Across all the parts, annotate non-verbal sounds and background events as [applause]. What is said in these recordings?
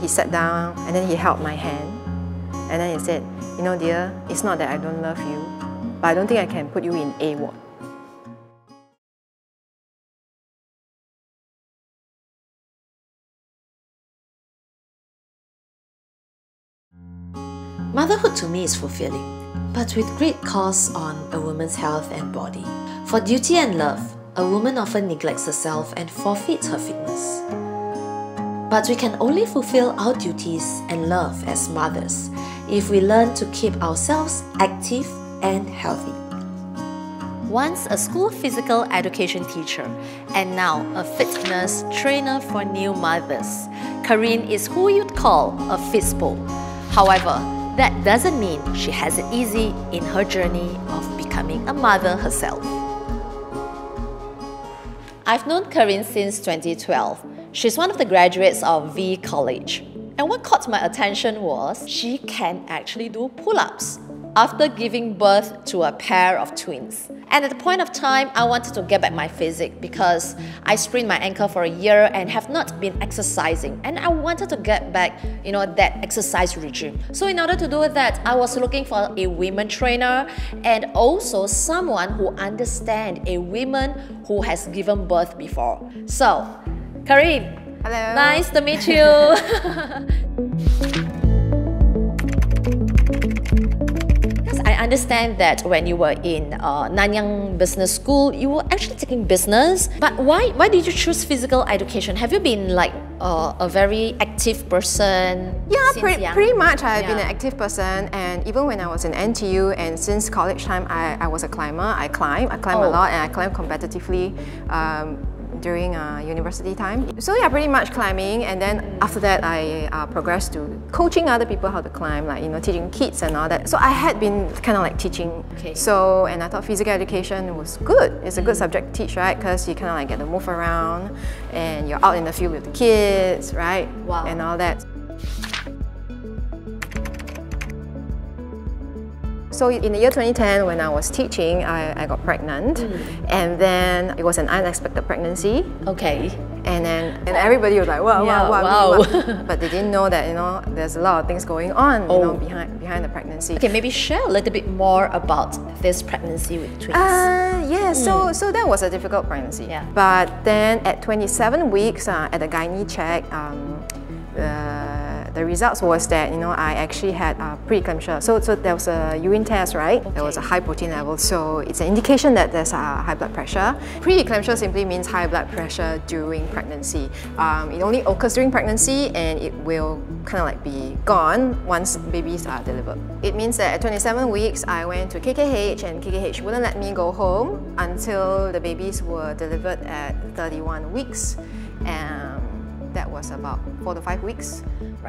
he sat down and then he held my hand. And then he said, you know dear, it's not that I don't love you, but I don't think I can put you in A ward. Motherhood to me is fulfilling, but with great costs on a woman's health and body. For duty and love, a woman often neglects herself and forfeits her fitness. But we can only fulfill our duties and love as mothers if we learn to keep ourselves active and healthy. Once a school physical education teacher and now a fitness trainer for new mothers, Kareen is who you'd call a fitspo. However, that doesn't mean she has it easy in her journey of becoming a mother herself. I've known Kareen since 2012. She's one of the graduates of V College. And what caught my attention was she can actually do pull-ups after giving birth to a pair of twins. And at the point of time, I wanted to get back my physique because I sprained my ankle for a year and have not been exercising. And I wanted to get back, you know, that exercise regime. So in order to do that, I was looking for a women trainer and also someone who understands a woman who has given birth before. So, Kareen, Hello. Nice to meet you. [laughs] Yes, I understand that when you were in uh, Nanyang Business School, you were actually taking business. But why, why did you choose physical education? Have you been like uh, a very active person? Yeah, pre pretty much. I've yeah. been an active person, and even when I was in NTU and since college time, I, I was a climber. I climb, I climb oh. a lot, and I climb competitively. Um, during uh, university time. So yeah, pretty much climbing and then after that I uh, progressed to coaching other people how to climb, like you know, teaching kids and all that. So I had been kind of like teaching. Okay. So, and I thought physical education was good. It's a good mm. subject to teach, right? Because you kind of like get to move around and you're out in the field with the kids, right? Wow. And all that. So in the year 2010, when I was teaching, I, I got pregnant. Mm. And then it was an unexpected pregnancy. Okay. And then and everybody was like, wow, yeah, wow, wow, wow. [laughs] but they didn't know that, you know, there's a lot of things going on, oh. you know, oh. behind, behind the pregnancy. Okay, maybe share a little bit more about this pregnancy with twins. Uh, yeah, mm. so, so that was a difficult pregnancy. Yeah. But then at 27 weeks, uh, at the gynae check, um, uh, the results was that, you know, I actually had a preeclampsia. So, so there was a urine test, right? Okay. There was a high protein level. So it's an indication that there's a high blood pressure. Preeclampsia simply means high blood pressure during pregnancy. Um, it only occurs during pregnancy and it will kind of like be gone once babies are delivered. It means that at 27 weeks, I went to KKH and KKH wouldn't let me go home until the babies were delivered at 31 weeks. And that was about four to five weeks.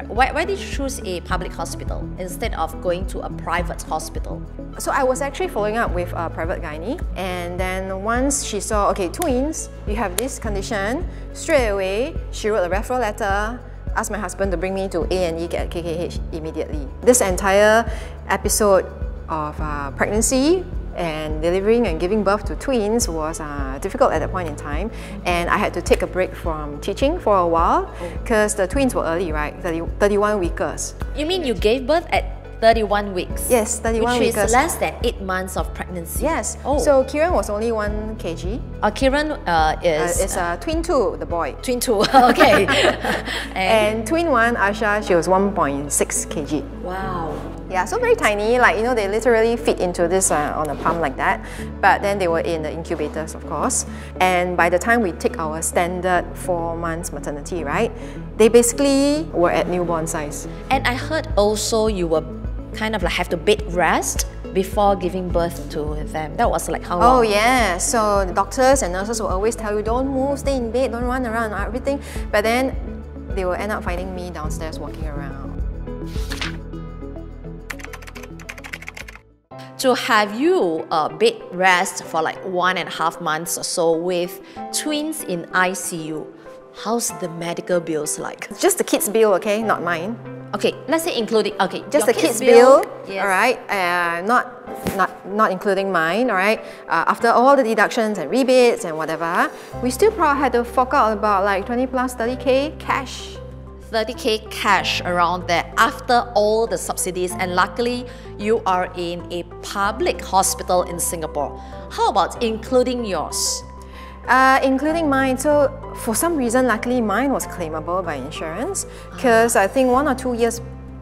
Why, why did you choose a public hospital instead of going to a private hospital? So I was actually following up with a private gynae and then once she saw, okay, twins, you have this condition, straight away she wrote a referral letter, asked my husband to bring me to A&E at KKH immediately. This entire episode of uh, pregnancy and delivering and giving birth to twins was uh, difficult at that point in time and I had to take a break from teaching for a while because the twins were early, right? 30, 31 weekers. You mean you gave birth at 31 weeks. Yes, 31 which weeks. Which is less than 8 months of pregnancy. Yes. Oh. So Kieran was only 1 kg. Uh, Kieran uh, is... Uh, it's uh, twin 2, the boy. Twin 2, [laughs] okay. [laughs] and, and, twin 1, Asha, she was 1.6 kg. Wow. Yeah, so very tiny, like, you know, they literally fit into this uh, on a palm like that. But then they were in the incubators, of course. And by the time we take our standard four months maternity, right, they basically were at newborn size. And I heard also you were kind of like have to bed rest before giving birth to them. That was like how long? Oh yeah, so the doctors and nurses will always tell you don't move, stay in bed, don't run around, everything. But then they will end up finding me downstairs walking around. To have you uh, bed rest for like one and a half months or so with twins in ICU, how's the medical bills like? Just the kids' bill, okay, not mine. Okay, let's say including, okay, just the kids, kids bill, bill yes. all right, uh, not, not, not including mine, all right. Uh, after all the deductions and rebates and whatever, we still probably had to fork out about like 20 plus 30k cash 30k cash around there after all the subsidies and luckily you are in a public hospital in Singapore. How about including yours? Uh, including mine. So for some reason, luckily mine was claimable by insurance because I think one or two years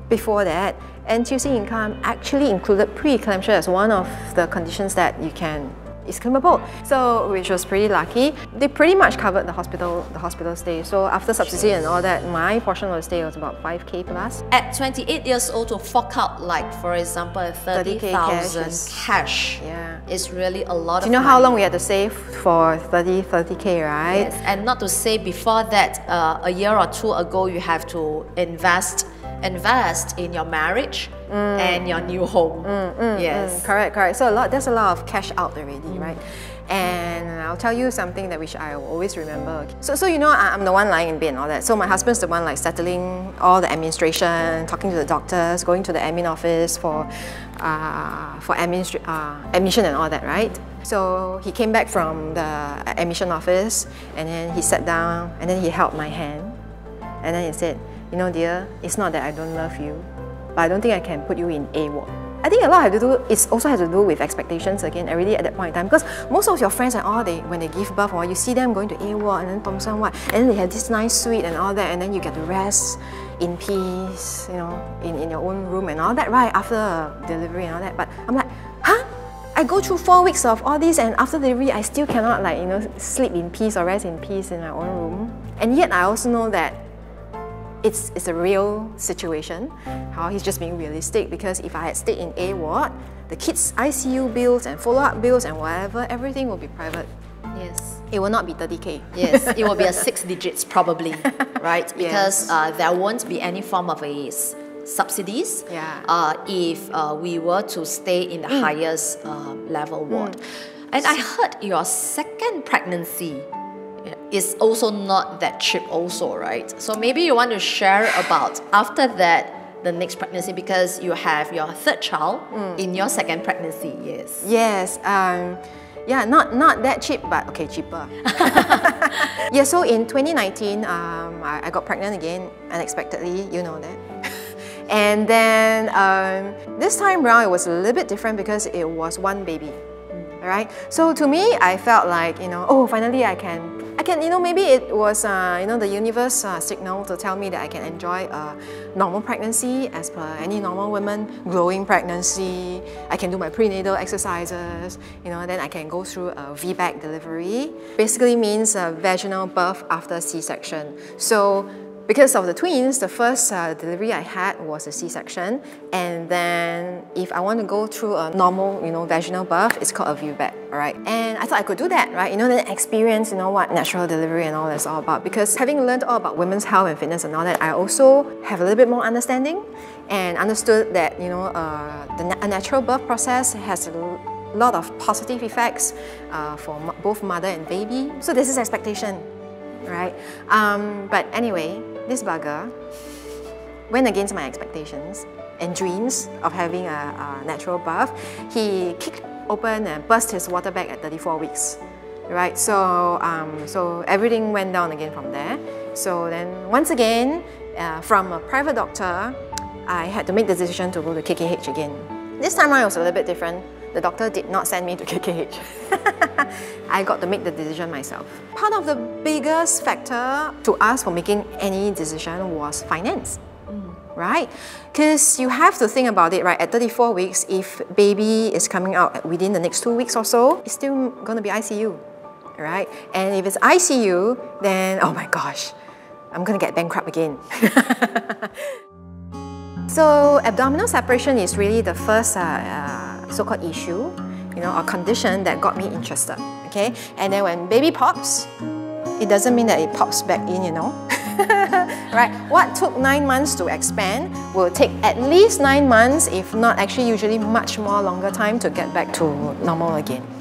before that, NTUC income actually included preeclampsia as one of the conditions that you can is claimable. So which was pretty lucky. They pretty much covered the hospital the hospital stay. So after subsidy and all that, my portion of the stay was about 5k plus. At 28 years old to fork out like for example 30,000 cash, cash yeah. is really a lot Do you know money. how long we had to save for 30 30k, right? Yes, and not to say before that, uh, a year or two ago, you have to invest invest in your marriage mm. and your new home. Mm, mm, yes, mm. correct, correct. So a lot, there's a lot of cash out already, mm. right? And I'll tell you something that which I will always remember. So, so you know, I'm the one lying in bed and all that. So my husband's the one like settling all the administration, talking to the doctors, going to the admin office for uh, for uh, admission and all that, right? So he came back from the admission office and then he sat down and then he held my hand and then he said, you know, dear, it's not that I don't love you, but I don't think I can put you in A ward. I think a lot have to do, it also has to do with expectations again, already at that point in time. Because most of your friends and all, they, when they give birth, or you see them going to A ward and then Thomson Ward, and then they have this nice suite and all that, and then you get to rest in peace, you know, in, in your own room and all that, right, after delivery and all that. But I'm like, huh? I go through four weeks of all this and after delivery I still cannot like, you know, sleep in peace or rest in peace in my own room. And yet I also know that it's, it's a real situation, how he's just being realistic because if I had stayed in A ward, the kids' ICU bills and follow-up bills and whatever, everything will be private. Yes. It will not be 30k. Yes, it will be a [laughs] six digits probably, right? [laughs] Because yes. uh, there won't be any form of a subsidies yeah. uh, if uh, we were to stay in the mm. highest uh, level ward. Mm. And I heard your second pregnancy is also not that cheap also, right? So maybe you want to share about after that the next pregnancy because you have your third child mm. in your second pregnancy, yes. Yes. Um, yeah, not not that cheap, but okay, cheaper. [laughs] yeah, so in 2019, um, I, I, got pregnant again unexpectedly, you know that. [laughs] and then um, this time around, it was a little bit different because it was one baby, mm. right? So to me, I felt like, you know, oh, finally I can I can, you know, maybe it was, uh, you know, the universe uh, signal to tell me that I can enjoy a normal pregnancy as per any normal woman, growing pregnancy. I can do my prenatal exercises, you know, then I can go through a VBAC delivery. Basically means a vaginal birth after C-section. So because of the twins, the first uh, delivery I had was a C-section, and then if I want to go through a normal, you know, vaginal birth, it's called a VBAC, right? And I thought I could do that, right? You know, the experience, you know, what natural delivery and all that's all about. Because having learned all about women's health and fitness and all that, I also have a little bit more understanding and understood that, you know, uh, the a natural birth process has a lot of positive effects uh, for both mother and baby. So this is expectation, right? Um, but anyway, this bugger went against my expectations and dreams of having a, a natural birth. He kicked open and burst his water bag at 34 weeks. Right, so um, so everything went down again from there. So then once again, uh, from a private doctor, I had to make the decision to go to KKH again. This time around was a little bit different. The doctor did not send me to [laughs] KKH. I got to make the decision myself. Part of the biggest factor to us for making any decision was finance. Right? Because you have to think about it, right? At 34 weeks, if baby is coming out within the next two weeks or so, it's still going to be ICU, right? And if it's ICU, then oh my gosh, I'm going to get bankrupt again. [laughs] so abdominal separation is really the first uh, uh, so-called issue, you know, or condition that got me interested okay? And then when baby pops, it doesn't mean that it pops back in, you know? [laughs] right? What took nine months to expand will take at least nine months, if not actually usually much more longer time to get back to normal again.